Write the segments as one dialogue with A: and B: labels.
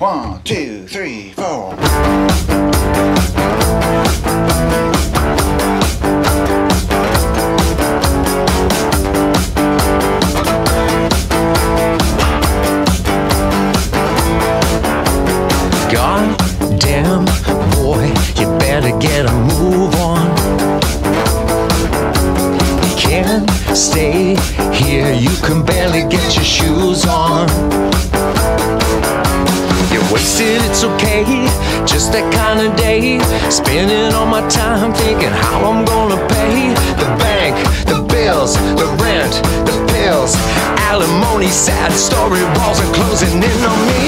A: One, two, three, four.
B: Boy, you better get a move on. You can't stay here, you can just that kind of day. Spending all my time thinking how I'm gonna pay the bank, the bills, the rent, the pills, alimony, sad story, walls are closing in on me.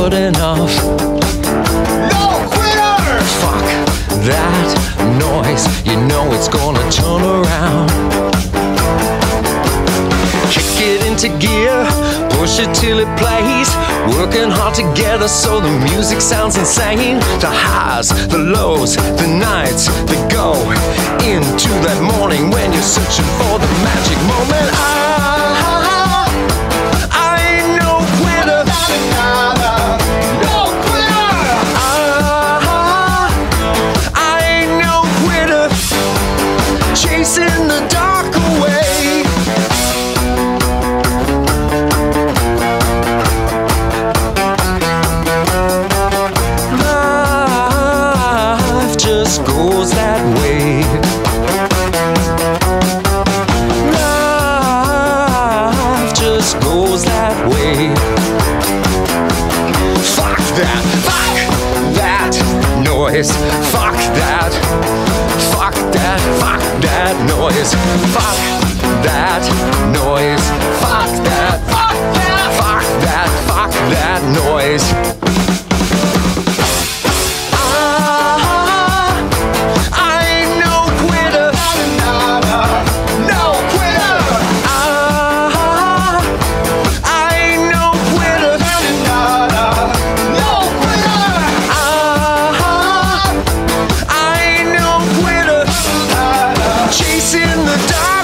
B: Good enough.
A: No quitter!
B: Fuck that noise, you know it's gonna turn around. Kick it into gear, push it till it plays. Working hard together so the music sounds insane. The highs, the lows, the nights that go into that morning when you're searching for the magic moment. Chasing the dark away. Life just goes that way. Life just goes that way. Fuck that. Fuck that noise. Fuck that. Noise. Fuck that noise. Fuck that. Fuck that. Fuck that. Fuck that noise. Dark